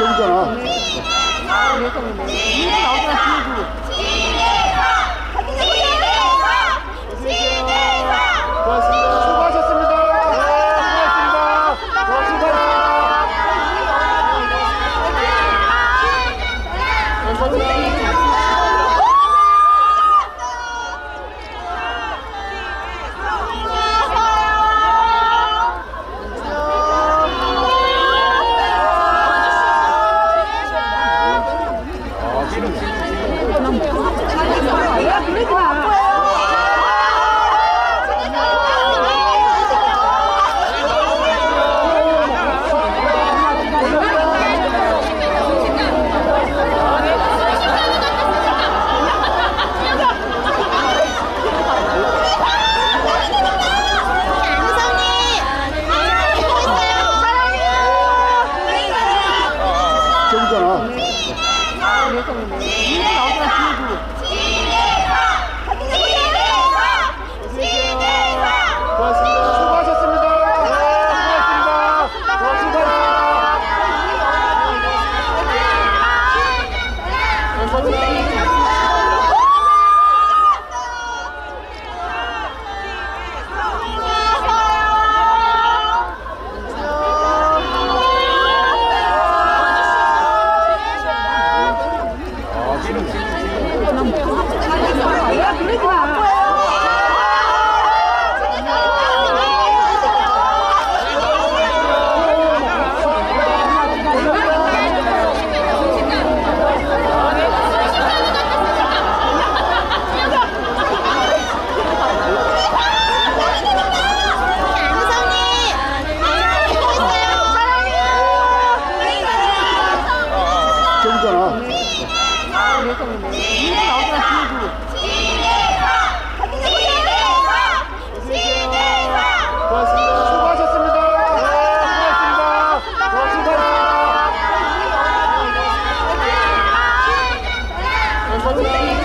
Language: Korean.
저기잖 정답은 아우 왜 손님이 와요? 이분 아우가 기회 중입니다. 했었는데 이름 나오잖아 기회도 고맙습니다. 고맙습니다. 고맙습니다. 고맙습니다. 감사합니다.